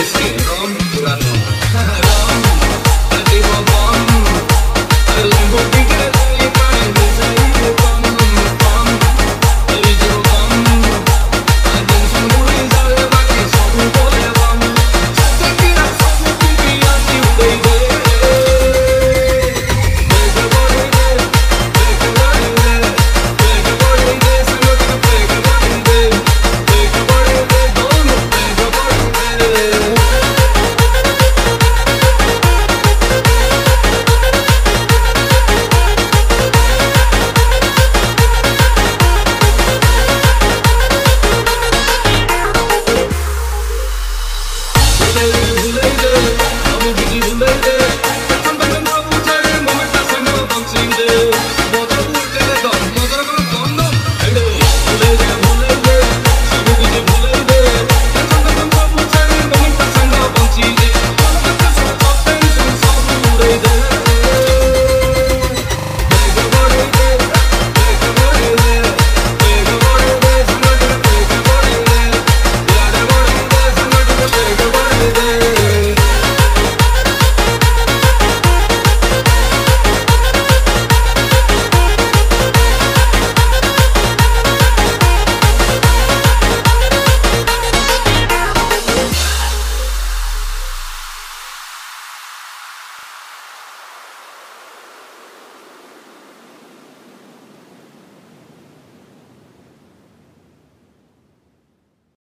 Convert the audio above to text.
hicieron la luna. Arriba con el limbo tigre.